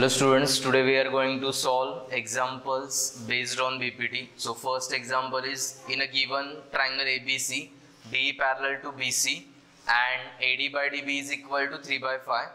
Hello students, today we are going to solve examples based on BPT. So first example is in a given triangle ABC, DE parallel to BC and AD by DB is equal to 3 by 5.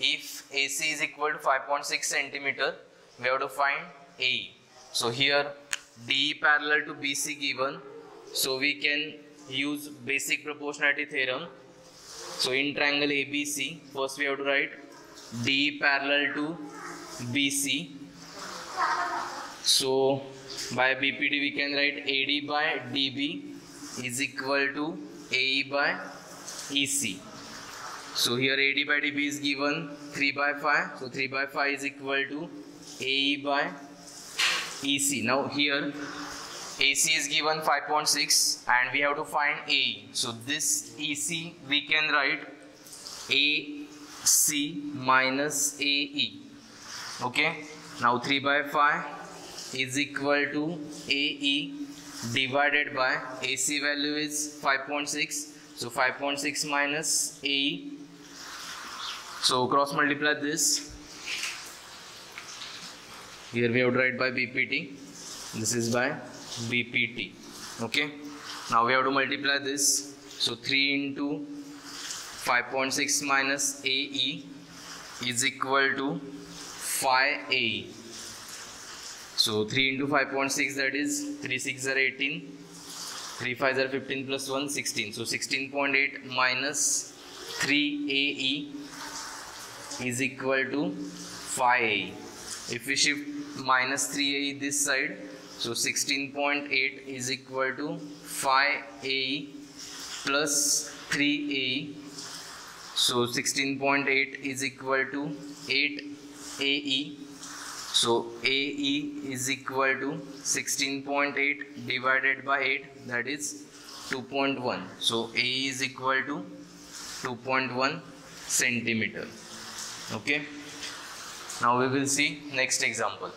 If AC is equal to 5.6 centimeter, we have to find AE. So here DE parallel to BC given, so we can use basic proportionality theorem. So in triangle ABC, first we have to write D parallel to BC. So by BPT we can write AD by DB is equal to AE by EC. So here AD by DB is given 3 by 5. So 3 by 5 is equal to AE by EC. Now here AC is given 5.6 and we have to find AE. So this EC we can write AC minus AE. Okay. Now 3 by 5 is equal to AE divided by AC value is 5.6. So 5.6 minus AE. So cross multiply this. Here we have to write by BPT. This is by BPT. Okay. Now we have to multiply this. So 3 into 5.6 minus AE is equal to 5AE. So 3 into 5.6 that is 3 6 are 18. 3 5 are 15 plus 1 16. So 16.8 minus 3AE is equal to 5AE. If we shift minus 3AE this side so 16.8 is equal to 5AE plus 3AE. So 16.8 is equal to 8AE. So AE is equal to 16.8 divided by 8 that is 2.1. So AE is equal to 2.1 centimeter. Okay. Now we will see next example.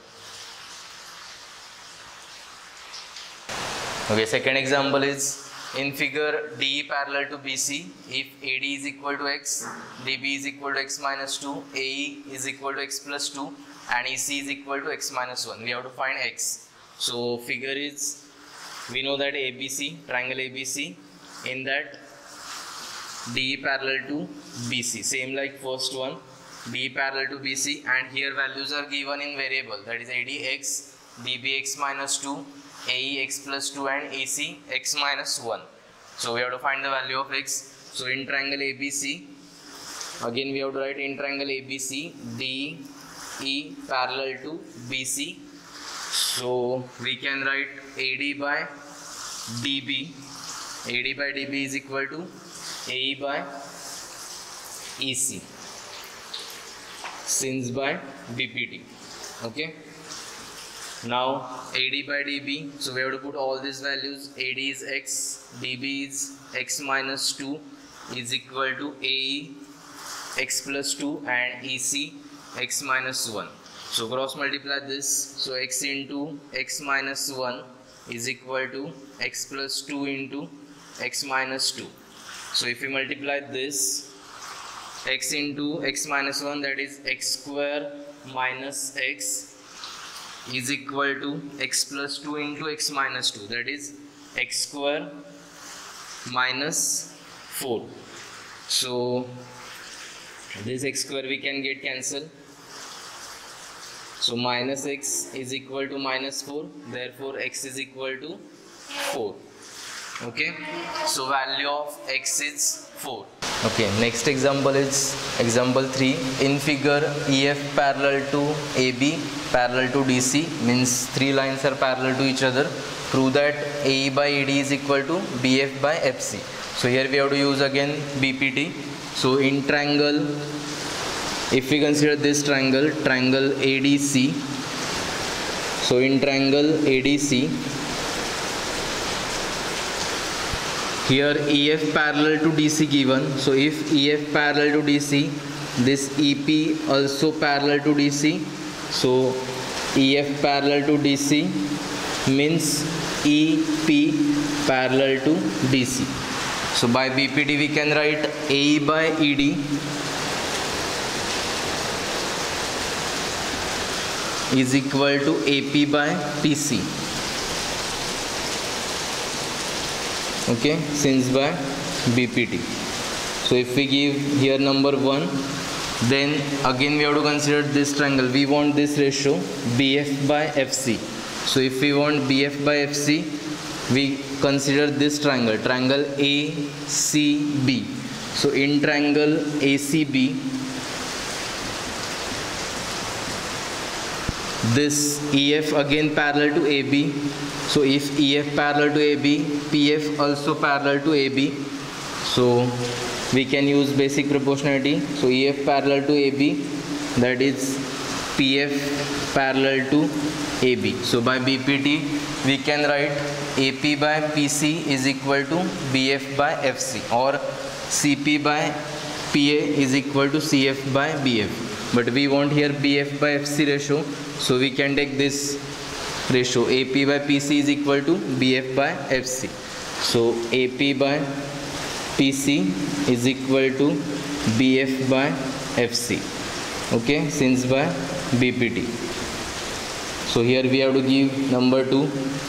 Okay, second example is in figure DE parallel to BC, if AD is equal to x, DB is equal to x minus 2, AE is equal to x plus 2 and EC is equal to x minus 1. We have to find x. So figure is, we know that ABC, triangle ABC, in that DE parallel to BC, same like first one, DE parallel to BC and here values are given in variable that is AD x, DB x minus 2, AE x plus 2 and AC x minus 1. So we have to find the value of x. So in triangle ABC, again we have to write in triangle ABC, DE parallel to BC. So we can write AD by DB. AD by DB is equal to AE by EC. Since by BPT. Okay now AD by DB so we have to put all these values. AD is X DB is X minus 2 is equal to AE X plus 2 and EC X minus 1 so cross multiply this. So X into X minus 1 is equal to X plus 2 into X minus 2 so if we multiply this X into X minus 1 that is X square minus X is equal to x plus 2 into x minus 2 that is x square minus 4 so this x square we can get cancelled. So minus x is equal to minus 4 therefore x is equal to 4 okay so value of x is 4 okay next example is example 3 in figure ef parallel to ab parallel to dc means three lines are parallel to each other. Prove that ae by ad is equal to bf by fc so here we have to use again bpt so in triangle if we consider this triangle triangle adc so in triangle adc here EF parallel to DC given so if EF parallel to DC this EP also parallel to DC so EF parallel to DC means EP parallel to DC so by BPD we can write AE by ED is equal to AP by PC. Okay, since by BPT. So if we give here number 1, then again we have to consider this triangle. We want this ratio BF by FC. So if we want BF by FC, we consider this triangle, triangle ACB. So in triangle ACB, this EF again parallel to AB. So if EF parallel to AB, PF also parallel to AB. So we can use basic proportionality. So EF parallel to AB, that is PF parallel to AB. So by BPT, we can write AP by PC is equal to BF by FC or CP by PA is equal to CF by BF but we want here BF by FC ratio. So we can take this ratio. AP by PC is equal to BF by FC so AP by PC is equal to BF by FC okay since by BPT so here we have to give number 2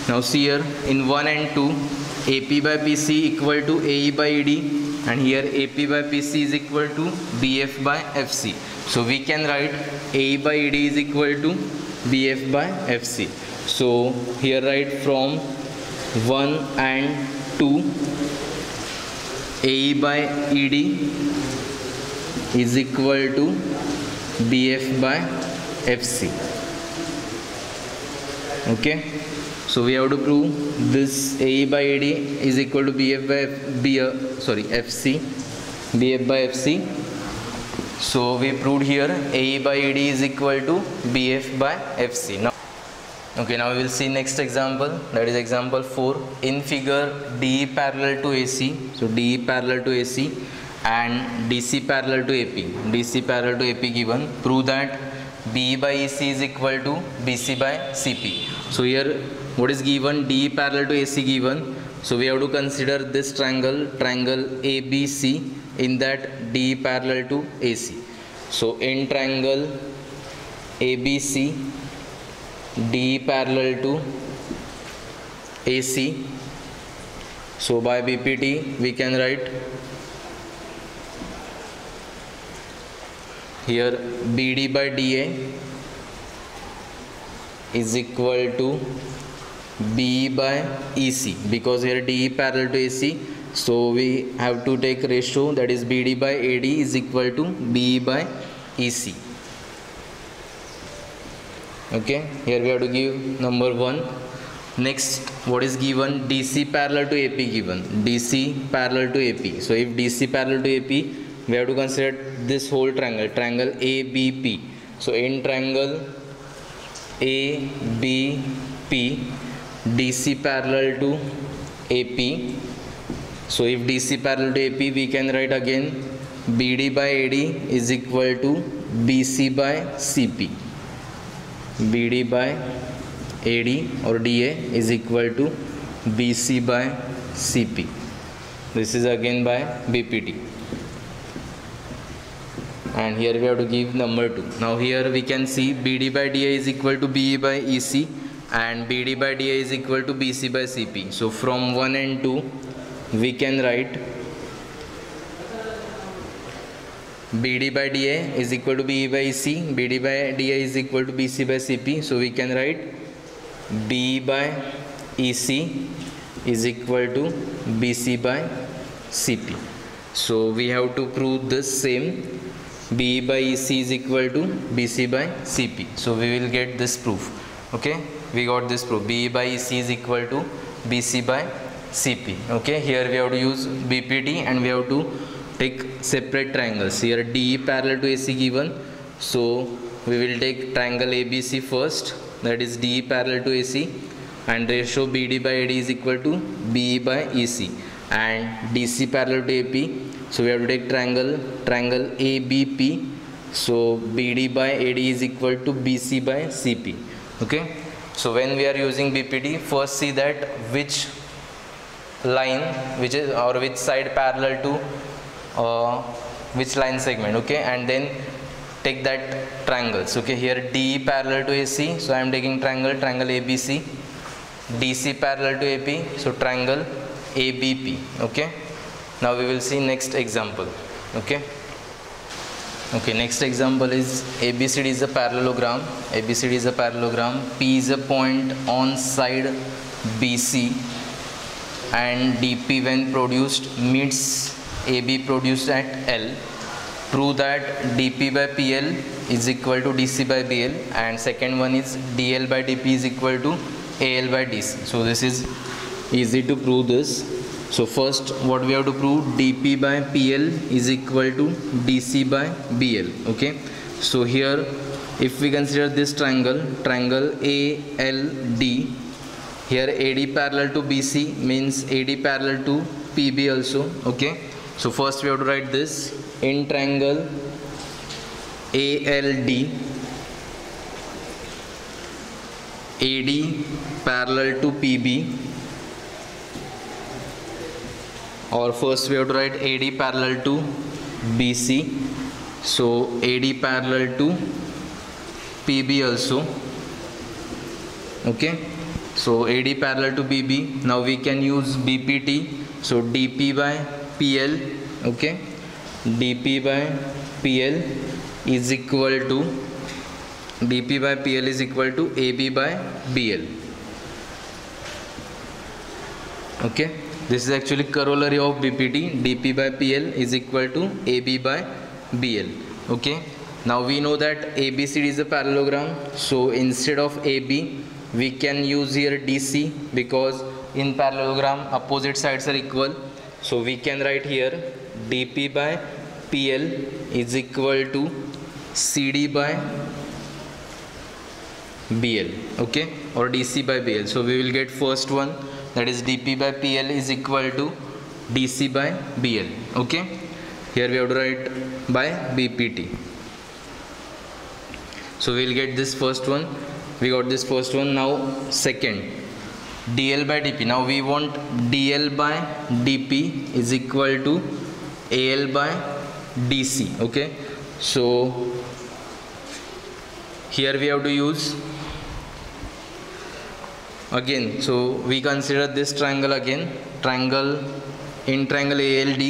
now see here in 1 and 2 AP by PC equal to AE by ED and here AP by PC is equal to BF by FC so we can write A by ED is equal to BF by FC. So here write from 1 and 2 A by ED is equal to BF by FC. Okay. So we have to prove this A by AD is equal to BF by F, B, uh, sorry FC BF by FC so we proved here AE by AD is equal to BF by FC. Now, okay, now we will see next example. That is example 4. In figure DE parallel to AC. So DE parallel to AC and DC parallel to AP. DC parallel to AP given. Prove that BE by EC is equal to BC by CP. So here what is given DE parallel to AC given. So we have to consider this triangle, triangle ABC in that D parallel to AC. So in triangle ABC, D parallel to AC. So by BPT we can write here BD by DA is equal to B by EC because here DE parallel to AC so we have to take ratio that is BD by AD is equal to BE by EC. Okay, here we have to give number 1. Next, what is given? DC parallel to AP given. DC parallel to AP. So if DC parallel to AP, we have to consider this whole triangle, triangle ABP. So in triangle ABP, DC parallel to AP so if DC parallel to AP we can write again BD by AD is equal to BC by CP. BD by AD or DA is equal to BC by CP. This is again by BPT. And here we have to give number 2. Now here we can see BD by DA is equal to BE by EC and BD by DA is equal to BC by CP. So from 1 and 2 we can write BD by DA is equal to BE by EC, BD by DA is equal to BC by CP. So we can write BE by EC is equal to BC by CP. So we have to prove this same BE by EC is equal to BC by CP. So we will get this proof. Okay, we got this proof. B by EC is equal to BC by CP. Okay, here we have to use BPT and we have to take separate triangles. Here DE parallel to AC given. So we will take triangle ABC first that is DE parallel to AC and ratio BD by AD is equal to BE by EC and DC parallel to AP. So we have to take triangle triangle ABP. So BD by AD is equal to BC by CP. Okay. So when we are using BPT, first see that which line which is or which side parallel to uh, which line segment okay? And then take that triangles okay here DE parallel to AC so I am taking triangle triangle ABC DC parallel to AP so triangle ABP okay? Now we will see next example okay okay next example is ABCD is a parallelogram. ABCD is a parallelogram. P is a point on side BC and DP when produced meets AB produced at L. Prove that dp by pl is equal to dc by bl and second one is dl by dp is equal to al by dc so this is easy to prove this so first what we have to prove? Dp by pl is equal to dc by bl okay? So here if we consider this triangle triangle ALD here AD parallel to BC means AD parallel to PB also okay? So first we have to write this. In triangle ALD AD parallel to PB or first we have to write AD parallel to BC so AD parallel to PB also. Okay? So AD parallel to BB now we can use BPT so DP by PL okay? Dp by pl is equal to dp by pl is equal to ab by bl okay this is actually corollary of bpt dp by pl is equal to ab by bl okay? Now we know that abcd is a parallelogram. So instead of ab we can use here dc because in parallelogram opposite sides are equal. So we can write here dp by PL is equal to CD by BL okay? Or DC by BL so we will get first one that is dP by PL is equal to DC by BL okay? Here we have to write by BPT so we will get this first one. We got this first one now second. Dl by dp now we want dl by dp is equal to al by dc okay? So here we have to use again so we consider this triangle again triangle in triangle ALD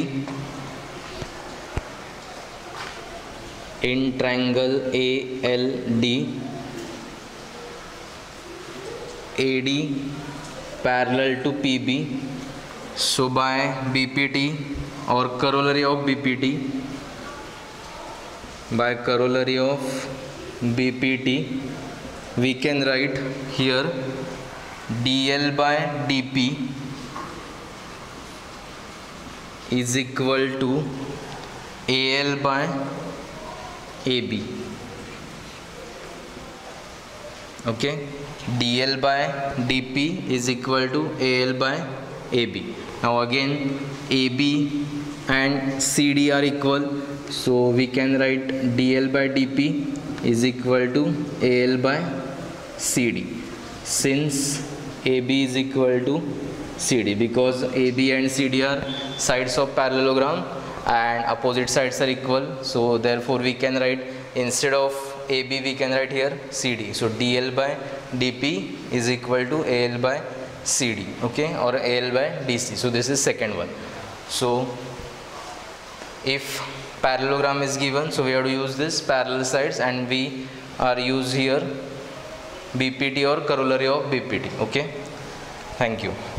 in triangle ALD AD parallel to PB so by BPT or corollary of BPT by corollary of BPT we can write here dl by dp is equal to al by ab. Okay? dl by dp is equal to al by ab. Now again ab and cd are equal. So we can write dl by dp is equal to al by cd. Since ab is equal to cd because ab and cd are sides of parallelogram and opposite sides are equal. So therefore we can write instead of ab we can write here cd so dl by dp is equal to al by cd okay? Or al by dc so this is second one. So if parallelogram is given so we have to use this parallel sides and we are used here BPT or corollary of BPT okay? Thank you